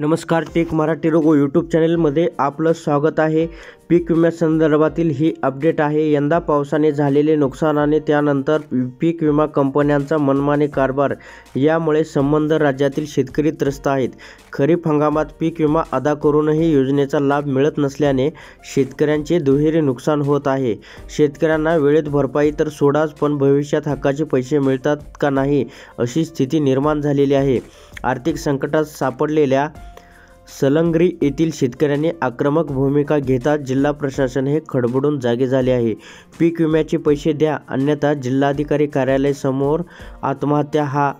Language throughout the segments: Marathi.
नमस्कार टेक मराठी रोगो यूट्यूब चॅनलमध्ये आपलं स्वागत आहे. पीक विम्यासंदर्भातील ही अपडेट आहे. यंदा पावसाने झालेले नुकसान आणि त्यानंतर पीक विमा कंपन्यांचा मनमानी कारभार यामुळे संबंध राज्यातील शेतकरी त्रस्त आहेत. खरीप हंगामात पीक विमा अदा करूनही योजनेचा लाभ मिळत नसल्याने शेतकऱ्यांचे दुहेरी नुकसान होत आहे. शेतकऱ्यांना वेळेत भरपाई तर सोडाच पण भविष्यात हक्काचे पैसे मिळतात का नाही अशी स्थिती निर्माण झालेली आहे. आर्थिक संकटात सापडलेल्या सलंगरी येथील शेतकऱ्यांनी आक्रमक भूमिका घेतात जिल्हा प्रशासन हे खडबडून जागे झाले आहे. पीक विम्याचे पैसे द्या अन्यथा जिल्हाधिकारी कार्यालयासमोर आत्महत्या हा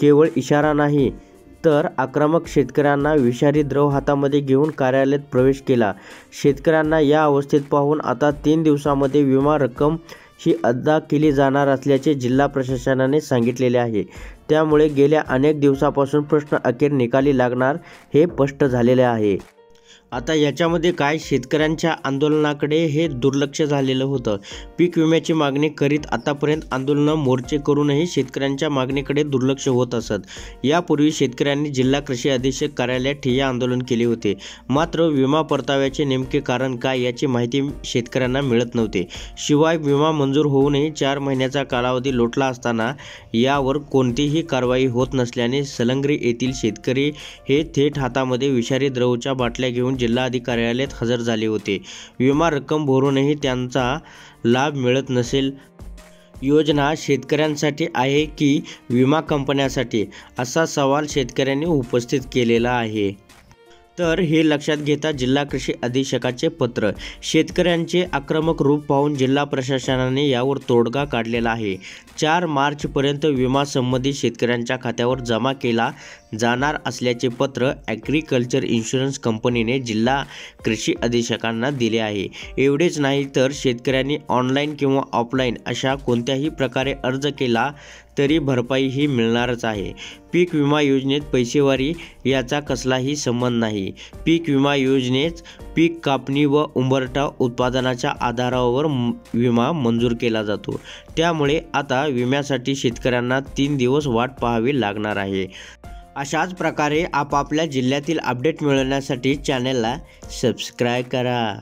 केवळ इशारा नाही तर आक्रमक शेतकऱ्यांना विषारी द्रव हातामध्ये घेऊन कार्यालयात प्रवेश केला. शेतकऱ्यांना या अवस्थेत पाहून आता तीन दिवसामध्ये विमा रक्कम ही अदा केली जाणार असल्याचे जिल्हा प्रशासनाने सांगितलेले आहे. त्यामुळे गेल्या अनेक दिवसापासून प्रश्न अखेर निकाली लागणार हे स्पष्ट झालेले आहे. आता याच्यामध्ये काय शेतकऱ्यांच्या आंदोलनाकडे हे दुर्लक्ष झालेलं होतं. पीक विम्याची मागणी करीत आतापर्यंत आंदोलनं मोर्चे करूनही शेतकऱ्यांच्या मागणीकडे दुर्लक्ष होत असत. यापूर्वी शेतकऱ्यांनी जिल्हा कृषी अधीक्षक कार्यालयात ठिय्या आंदोलन केले होते. मात्र विमा परताव्याचे नेमके कारण काय याची माहिती शेतकऱ्यांना मिळत नव्हते. शिवाय विमा मंजूर होऊनही चार महिन्याचा कालावधी लोटला असताना यावर कोणतीही कारवाई होत नसल्याने सलंगरी येथील शेतकरी हे थेट हातामध्ये विषारी द्रवच्या बाटल्या घेऊन जिल्हाधिकारी कार्यालयात हजर झाले होते. विमा रक्कम भरूनही त्यांचा लाभ मिळत नसेल. योजना शेतकऱ्यांसाठी आहे की विमा कंपन्यासाठी? असा सवाल शेतकऱ्यांनी उपस्थित केलेला आहे. तर हे लक्षात घेता जिल्हा कृषी अधीक्षकाचे पत्र. शेतकऱ्यांचे आक्रमक रूप पाहून जिल्हा प्रशासनाने यावर तोडगा काढलेला आहे. चार मार्चपर्यंत विमा संबंधित शेतकऱ्यांच्या खात्यावर जमा केला जाणार असल्याचे पत्र ॲग्रिकल्चर इन्शुरन्स कंपनीने जिल्हा कृषी अधीक्षकांना दिले आहे. एवढेच नाही तर शेतकऱ्यांनी ऑनलाईन किंवा ऑफलाईन अशा कोणत्याही प्रकारे अर्ज केला तरी भरपाई ही मिळणारच आहे. पीक विमा योजनेत पैसेवारी याचा कसलाही संबंध नाही. पीक विमा योजनेत पीक कापणी व उंबरठा उत्पादनाच्या आधारावर विमा मंजूर केला जातो. त्यामुळे आता विम्यासाठी शेतकऱ्यांना तीन दिवस वाट पाहावी लागणार आहे. अशाच प्रकारे आपापल्या जिल्ह्यातील अपडेट मिळवण्यासाठी चॅनलला सबस्क्राईब करा.